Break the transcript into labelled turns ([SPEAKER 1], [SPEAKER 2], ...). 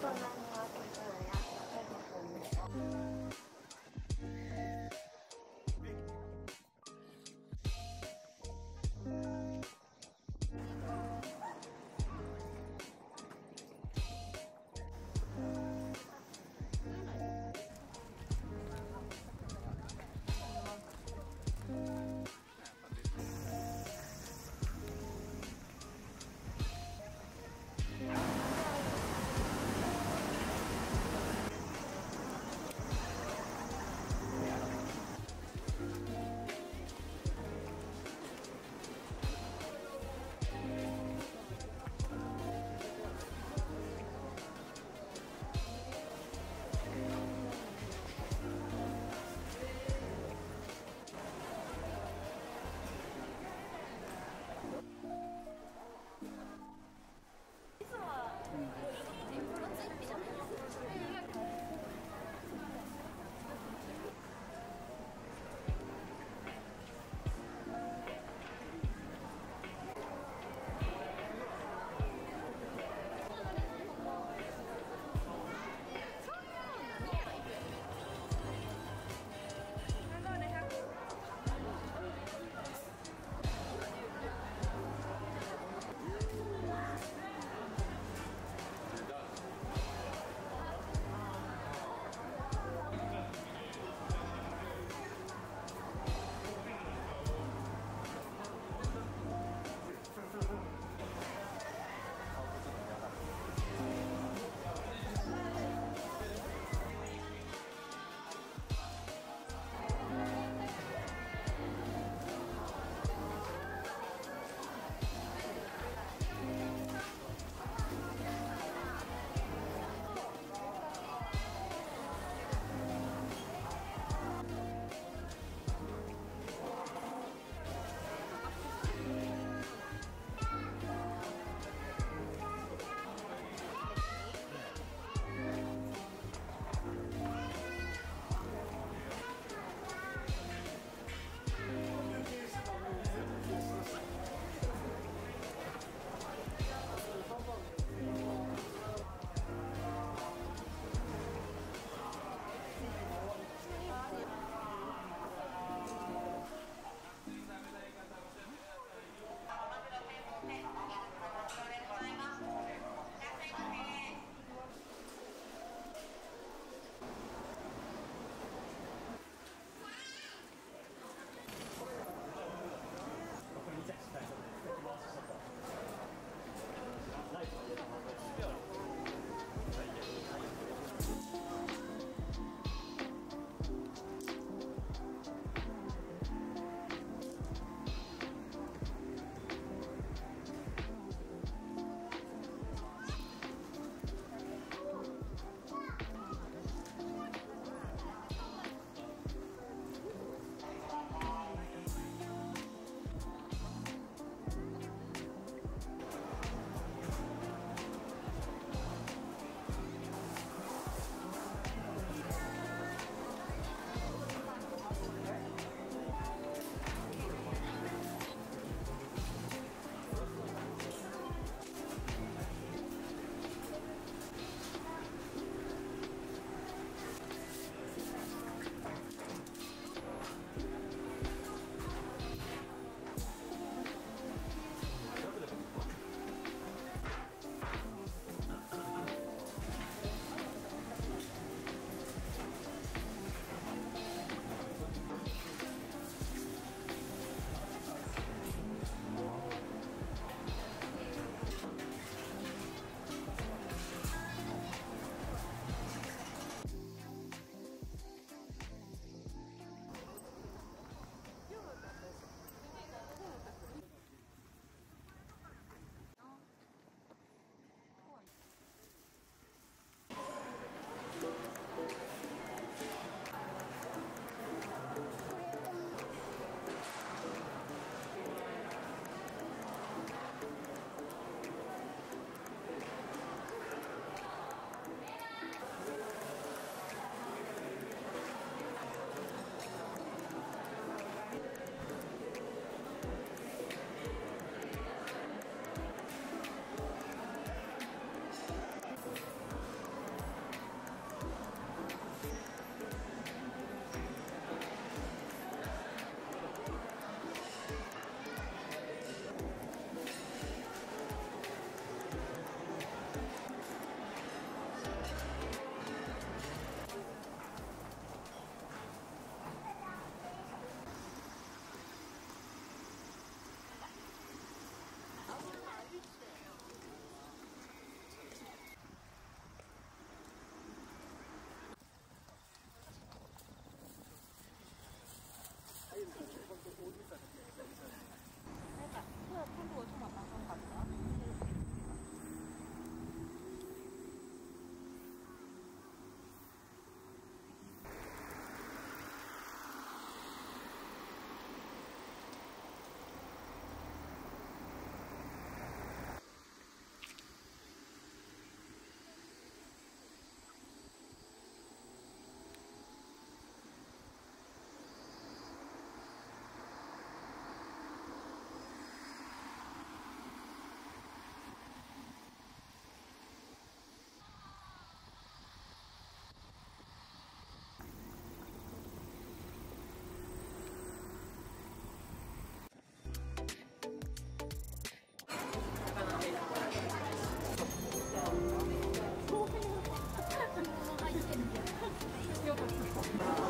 [SPEAKER 1] por
[SPEAKER 2] Thank you.